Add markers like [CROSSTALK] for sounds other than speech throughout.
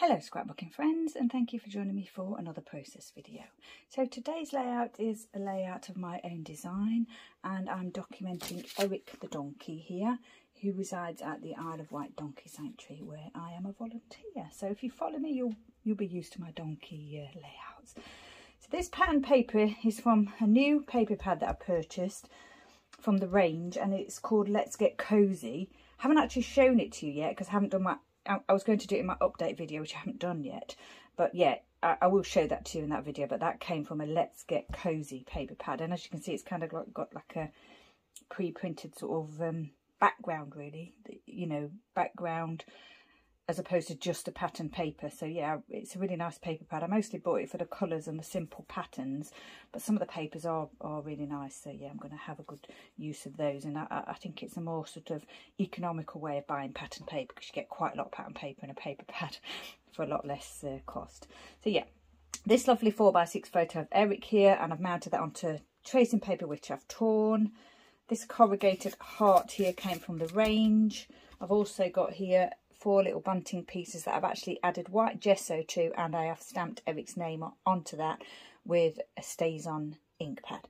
Hello scrapbooking friends and thank you for joining me for another process video. So today's layout is a layout of my own design and I'm documenting Eric the donkey here who resides at the Isle of Wight Donkey Sanctuary where I am a volunteer. So if you follow me you'll you'll be used to my donkey uh, layouts. So this pattern paper is from a new paper pad that I purchased from the range and it's called Let's Get Cozy. I haven't actually shown it to you yet because I haven't done my I, was going to do it in my update video, which I haven't done yet. But yeah, I, I, will show that to you in that video. But that came from a Let's Get Cozy paper pad. And as you can see, it's kind of got, got like a pre-printed sort of um, background, really. You know, background as opposed to just a pattern paper. So yeah, it's a really nice paper pad. I mostly bought it for the colours and the simple patterns, but some of the papers are, are really nice. So yeah, I'm going to have a good use of those. And I, I think it's a more sort of economical way of buying pattern paper because you get quite a lot of pattern paper in a paper [LAUGHS] pad for a lot less uh, cost. So yeah, this lovely 4x6 photo of Eric here, and I've mounted that onto tracing paper which I've torn. This corrugated heart here came from the range. I've also got here four little bunting pieces that I've actually added white gesso to and I have stamped Eric's name onto that with a StazOn ink pad.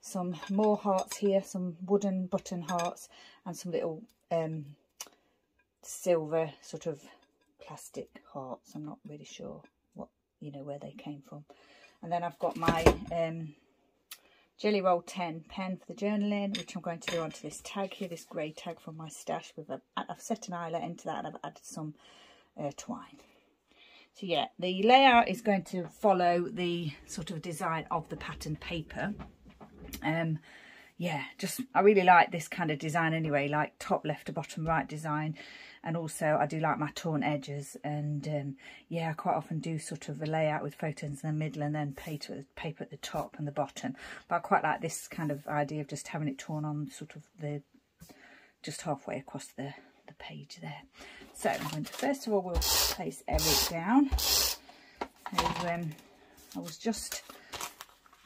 Some more hearts here, some wooden button hearts and some little um, silver sort of plastic hearts. I'm not really sure what, you know, where they came from. And then I've got my um, Gelly Roll 10 pen for the journaling, which I'm going to do onto this tag here, this grey tag from my stash. with a, I've set an eyelet into that and I've added some uh, twine. So yeah, the layout is going to follow the sort of design of the pattern paper. Um, yeah, just I really like this kind of design anyway, like top left to bottom right design. And also I do like my torn edges and um, yeah I quite often do sort of a layout with photos in the middle and then paper, paper at the top and the bottom. But I quite like this kind of idea of just having it torn on sort of the just halfway across the, the page there. So to first of all we'll place Eric down. So, um, I was just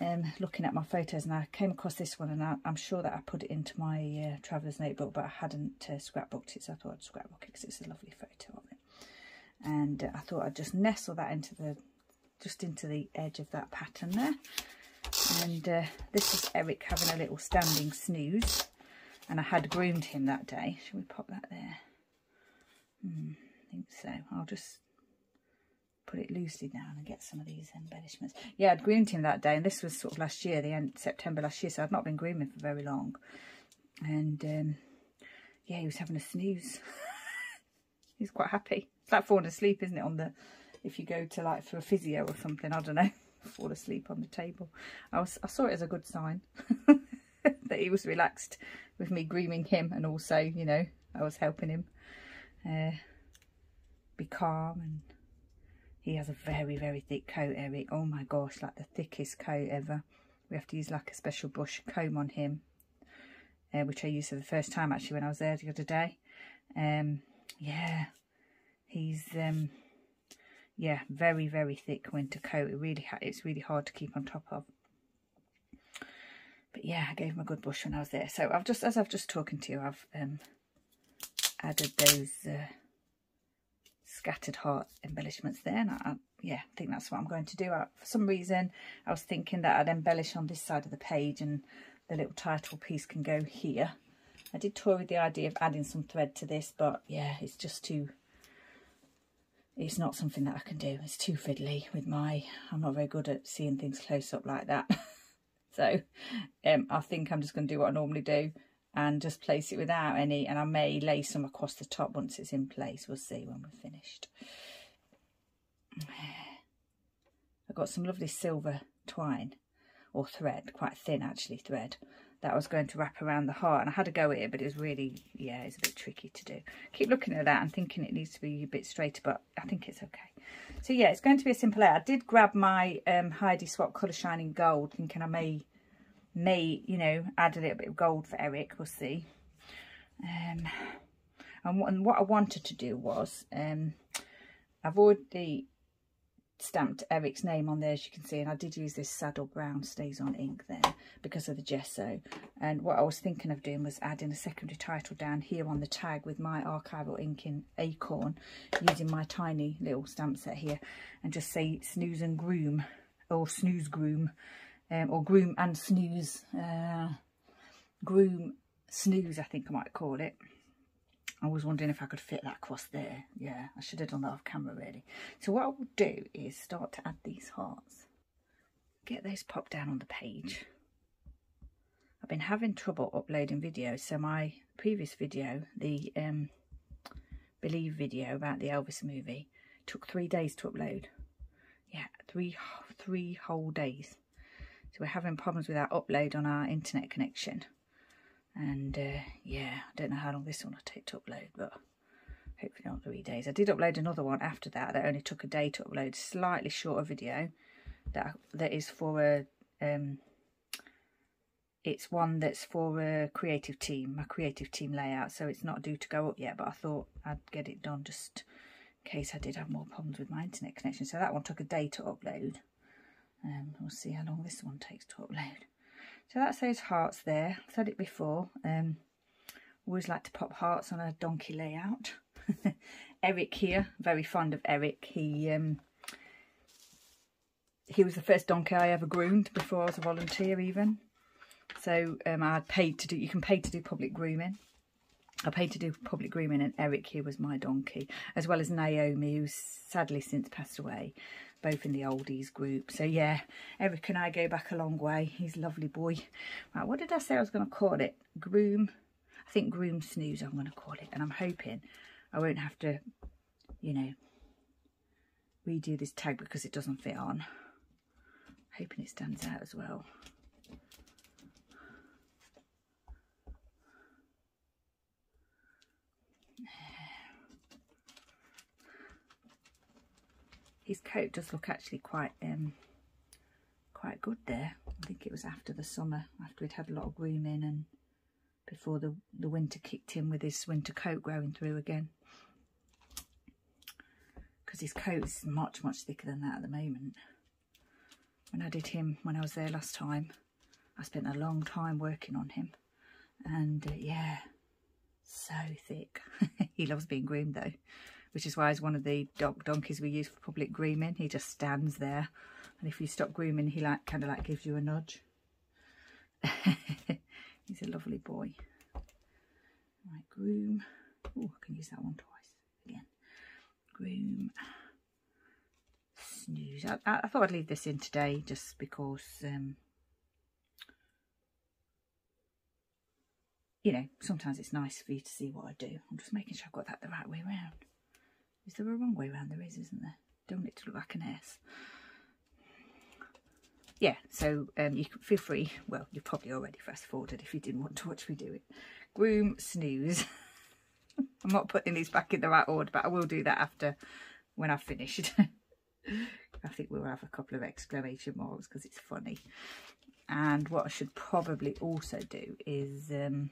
um, looking at my photos and I came across this one and I, am sure that I put it into my uh, traveller's notebook but I hadn't uh, scrapbooked it so I thought I'd scrapbook it because it's a lovely photo of it. And uh, I thought I'd just nestle that into the just into the edge of that pattern there. And uh, this is Eric having a little standing snooze and I had groomed him that day. Shall we pop that there? Hmm, I think so. I'll just put it loosely down and get some of these embellishments. Yeah, I'd groomed him that day, and this was sort of last year, the end September last year, so I'd not been grooming for very long. And um, yeah, he was having a snooze. [LAUGHS] He's quite happy. It's like falling asleep, isn't it, on the, if you go to like for a physio or something, I don't know, [LAUGHS] fall asleep on the table. I was, I saw it as a good sign [LAUGHS] that he was relaxed with me grooming him and also, you know, I was helping him uh, be calm and he has a very, very thick coat, Eric. Oh my gosh, like the thickest coat ever. We have to use like a special brush comb on him, uh, which I used for the first time actually when I was there the other day. Um, yeah, he's, um, yeah, very, very thick winter coat. It really, it's really hard to keep on top of. But yeah, I gave him a good brush when I was there. So I've just, as I've just talking to you, I've um, added those uh, scattered heart embellishments there. And I, yeah, I think that's what I'm going to do. I, for some reason, I was thinking that I'd embellish on this side of the page and the little title piece can go here. I did toy with the idea of adding some thread to this, but yeah, it's just too, it's not something that I can do. It's too fiddly with my, I'm not very good at seeing things close up like that. [LAUGHS] so um, I think I'm just going to do what I normally do and just place it without any and I may lay some across the top once it's in place. We'll see when we're finished. I've got some lovely silver twine or thread quite thin actually thread that I was going to wrap around the heart and I had a go at it but it was really yeah it's a bit tricky to do. Keep looking at that and thinking it needs to be a bit straighter but I think it's okay. So yeah it's going to be a simple layer. I did grab my um, Heidi Swapp Colour Shine in Gold thinking I may may, you know, add a little bit of gold for Eric, we'll see. Um, and, what, and what I wanted to do was, um, I've already stamped Eric's name on there as you can see and I did use this saddle brown StazOn ink there because of the gesso and what I was thinking of doing was adding a secondary title down here on the tag with my archival ink in acorn using my tiny little stamp set here and just say snooze and groom or snooze groom um, or groom and snooze uh, groom snooze I think I might call it I was wondering if I could fit that across there. Yeah, I should have done that off camera really. So what I will do is start to add these hearts. Get those popped down on the page. I've been having trouble uploading videos. So my previous video, the um, Believe video about the Elvis movie, took three days to upload. Yeah, three, three whole days. So we're having problems with our upload on our internet connection. And uh, yeah I don't know how long this one will take to upload but hopefully not three days. I did upload another one after that that only took a day to upload. Slightly shorter video that that is for a um it's one that's for a creative team my creative team layout. So it's not due to go up yet but I thought I'd get it done just in case I did have more problems with my internet connection. So that one took a day to upload um, we'll see how long this one takes to upload so that's those hearts there. I've said it before. Um, always like to pop hearts on a donkey layout. [LAUGHS] Eric here, very fond of Eric. He um, he was the first donkey I ever groomed before I was a volunteer even. So um, I had paid to do, you can pay to do public grooming. I paid to do public grooming and Eric here was my donkey, as well as Naomi, who's sadly since passed away both in the oldies group. So yeah, Eric and I go back a long way. He's a lovely boy. Right, what did I say I was going to call it? Groom. I think Groom Snooze I'm going to call it. And I'm hoping I won't have to, you know, redo this tag because it doesn't fit on. Hoping it stands out as well. His coat does look actually quite um, quite good there. I think it was after the summer, after he'd had a lot of grooming and before the, the winter kicked in with his winter coat growing through again. Because his coat is much, much thicker than that at the moment. When I did him, when I was there last time, I spent a long time working on him. And uh, yeah, so thick. [LAUGHS] he loves being groomed though which is why he's one of the dog donkeys we use for public grooming. He just stands there. And if you stop grooming, he like kind of like gives you a nudge. [LAUGHS] he's a lovely boy. Right, groom. Oh, I can use that one twice again. Groom. Snooze. I, I, thought I'd leave this in today just because, um, you know, sometimes it's nice for you to see what I do. I'm just making sure I've got that the right way around. Is there a wrong way around? There is, isn't there? Don't want it to look like an S. Yeah, so um, you can feel free. Well, you've probably already fast forwarded if you didn't want to watch me do it. Groom, snooze. [LAUGHS] I'm not putting these back in the right order, but I will do that after when I've finished. [LAUGHS] I think we'll have a couple of exclamation marks because it's funny. And what I should probably also do is um,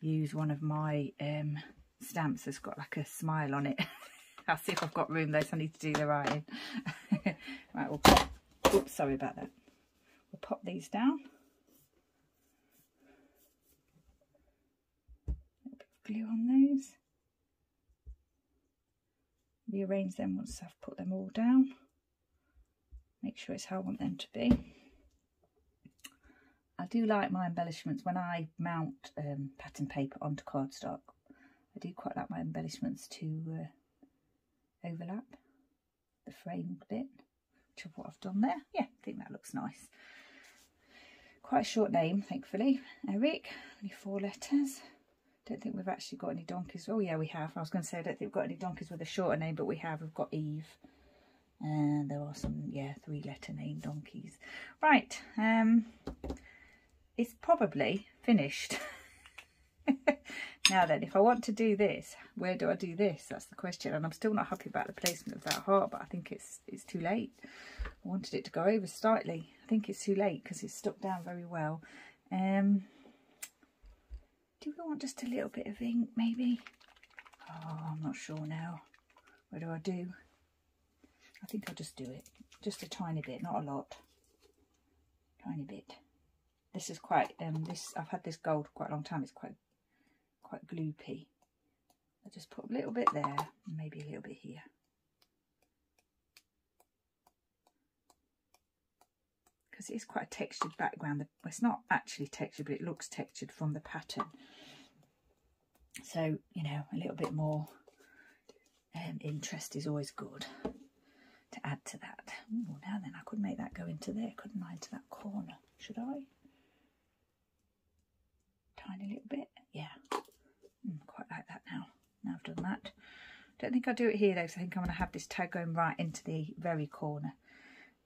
use one of my um, stamps has got like a smile on it. [LAUGHS] I'll see if I've got room though, so I need to do the writing. [LAUGHS] right, we'll pop, oops, sorry about that. We'll pop these down. glue on those. Rearrange them once I've put them all down. Make sure it's how I want them to be. I do like my embellishments when I mount um, pattern paper onto cardstock I do quite like my embellishments to uh, overlap the framed bit, which is what I've done there. Yeah, I think that looks nice. Quite a short name, thankfully. Eric, only four letters. Don't think we've actually got any donkeys. Oh yeah, we have. I was going to say I don't think we've got any donkeys with a shorter name, but we have. We've got Eve. And there are some, yeah, three letter name donkeys. Right, um, it's probably finished. [LAUGHS] now then, if I want to do this, where do I do this? That's the question. And I'm still not happy about the placement of that heart, but I think it's it's too late. I wanted it to go over slightly. I think it's too late because it's stuck down very well. Um, do we want just a little bit of ink, maybe? Oh, I'm not sure now. What do I do? I think I'll just do it. Just a tiny bit, not a lot. Tiny bit. This is quite, um, this I've had this gold quite a long time. It's quite, quite gloopy. I just put a little bit there, maybe a little bit here. Because it is quite a textured background. It's not actually textured, but it looks textured from the pattern. So, you know, a little bit more um, interest is always good to add to that. Ooh, now then, I could make that go into there, couldn't I, into that corner? Should I? Tiny little bit, yeah. Mm, quite like that now. Now I've done that. Don't think I'll do it here though, because I think I'm going to have this tag going right into the very corner.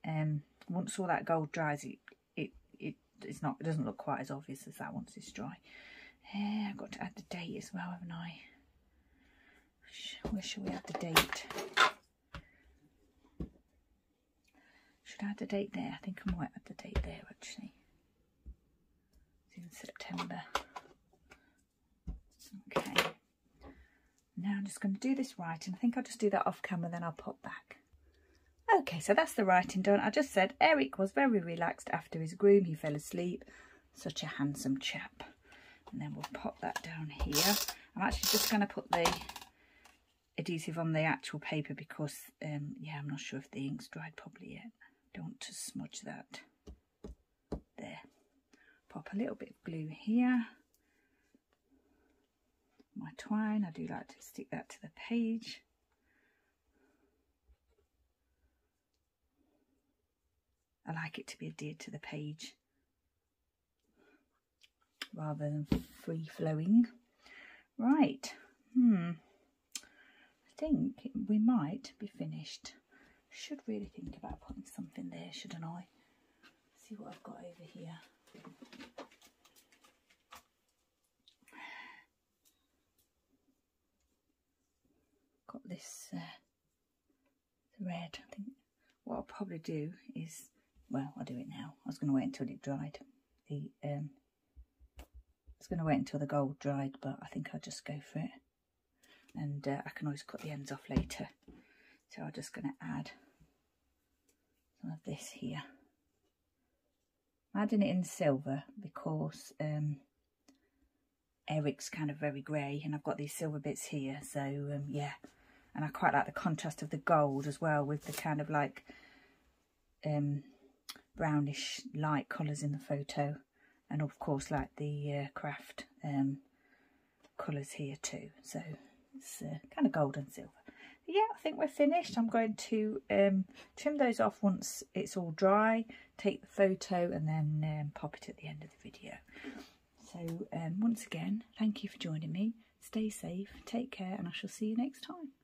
Um, once all that gold dries, it, it, it, it's not, it doesn't look quite as obvious as that once it's dry. Yeah, I've got to add the date as well, haven't I? Where should we add the date? Should I add the date there? I think I might add the date there actually. It's in September. Okay. Now I'm just going to do this writing. I think I'll just do that off camera, then I'll pop back. Okay, so that's the writing done. I just said Eric was very relaxed after his groom. He fell asleep. Such a handsome chap. And then we'll pop that down here. I'm actually just going to put the adhesive on the actual paper because, um, yeah, I'm not sure if the ink's dried properly yet. Don't want to smudge that. There. Pop a little bit of glue here. My twine, I do like to stick that to the page. I like it to be adhered to the page rather than free flowing. Right, hmm, I think we might be finished. Should really think about putting something there, shouldn't I? See what I've got over here. Got this uh, red. I think what I'll probably do is, well, I'll do it now. I was going to wait until it dried. The um, was going to wait until the gold dried, but I think I'll just go for it. And uh, I can always cut the ends off later. So I'm just going to add some of this here. I'm adding it in silver because um, Eric's kind of very grey and I've got these silver bits here. So um, yeah, and I quite like the contrast of the gold as well with the kind of like um, brownish light colours in the photo. And of course like the uh, craft um, colours here too. So it's uh, kind of gold and silver. But yeah I think we're finished. I'm going to um, trim those off once it's all dry take the photo and then um, pop it at the end of the video. So um, once again thank you for joining me. Stay safe. Take care and I shall see you next time